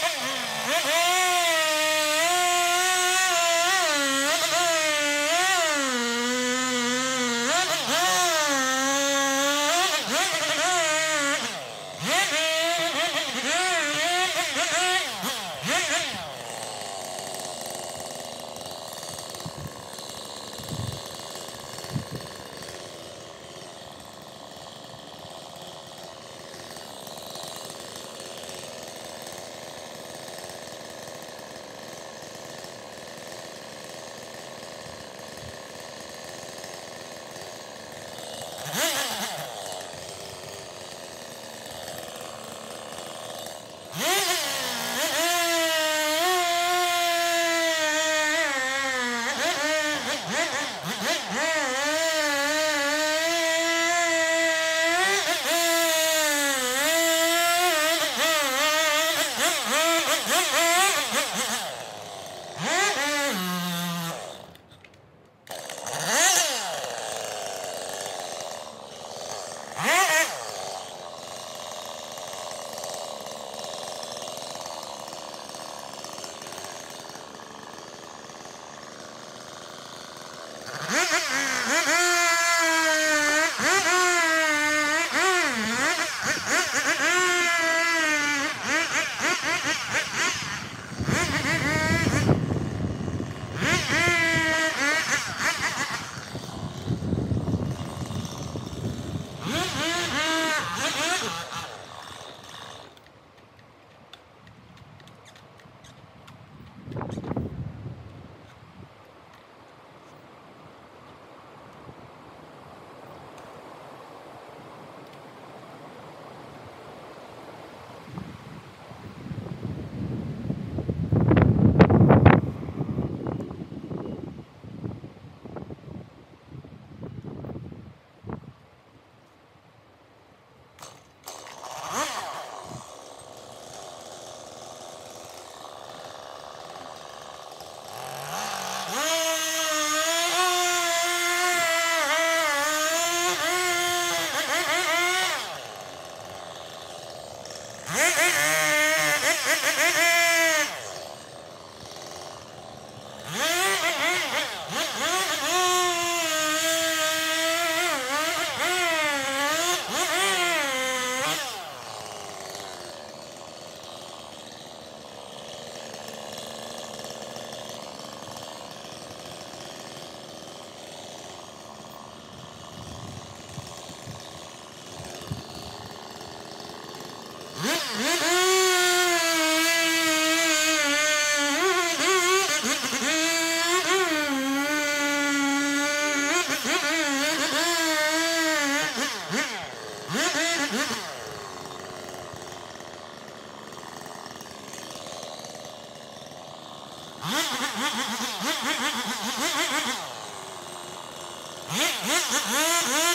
Hey, hey, hey, hey! Ha ha ha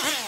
ha!